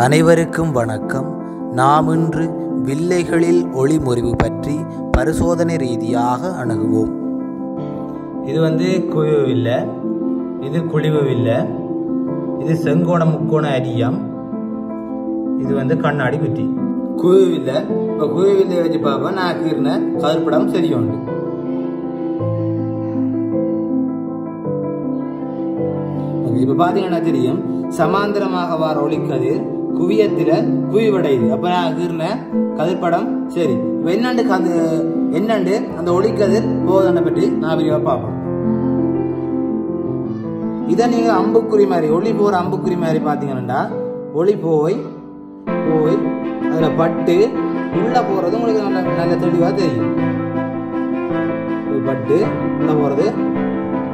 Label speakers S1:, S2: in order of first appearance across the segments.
S1: அனைவருக்கும் வணக்கம். நாம் இன்று வில்லைகளில் ஒளிமுறிவு பற்றி பரிசோதனை ரீதியாக அணுகுவோம்.
S2: இது வந்து குழிவு வில்லை இது குழிவு வில்லை இது செங்கோண முக்கோண அரியம் இது வந்து கண்ணாடி குட்டி குழிவு வில்லை இப்போ குழிவு வில்லை வச்சு பார்ப்போம். நான் கீறின கருப்படம் சரி உண்டு இப்போ பார்த்தீங்கன்னா தெரியும் சமாந்தரமாக வர ஒளிக்கதிர் குவியத்தில் குவிவடையுது. அப்போ நான் கீறின கதிர்படம் சரி. இப்போ என்னண்டு கது என்னண்டு அந்த ஒளிக்கதிர் போதனை பற்றி நான் விரிவாக பார்ப்போம். இதை நீங்க அம்புக்குறி மாதிரி ஒளி போற அம்புக்குறி மாதிரி பாத்தீங்கன்னா ஒளி போய் போய் அதுல பட்டு உள்ள போறது உங்களுக்கு நல்ல நல்ல தெளிவா தெரியும். பட்டு உள்ள போறது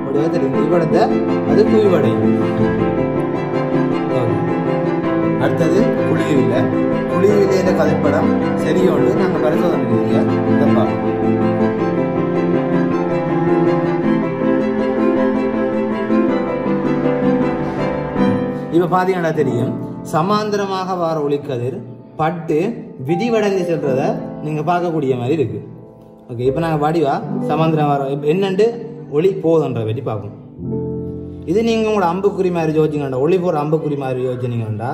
S2: தெளிவா தெரியும். இவ்வளத்தை அது குவிவடையும். அடுத்தது குழிவில்ல கதைப்படம் சரியோடு நாங்க பரிசோதனை செய்ய இதை பார்ப்போம் இப்ப தெரியும்? சமாந்தரமாக வார ஒளிக்கதிர் பட்டு விதிவடைந்து செல்றத நீங்க பார்க்கக்கூடிய மாதிரி இருக்கு. ஓகே இப்போ நாங்கள் வடிவா சமாந்தரம் வர என்னண்டு? ஒளி போதுன்ற பற்றி பார்ப்போம். இது நீங்கள் உங்களோட அம்புக்குறி மாதிரி யோசிச்சிங்கண்டா ஒளி போகிற அம்புக்குறி மாதிரி யோசிச்சுனீங்கண்டா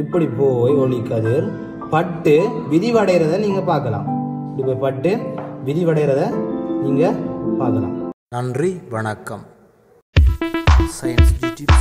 S2: இப்படி போய் ஒளிக்கதிர் பட்டு விதிவடைகிறத நீங்க பார்க்கலாம். இப்படி போய் பட்டு விதிவடைகிறத நீங்க பார்க்கலாம்.
S1: நன்றி வணக்கம். Science YouTube